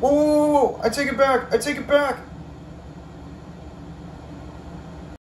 Whoa, whoa, whoa, whoa! I take it back. I take it back.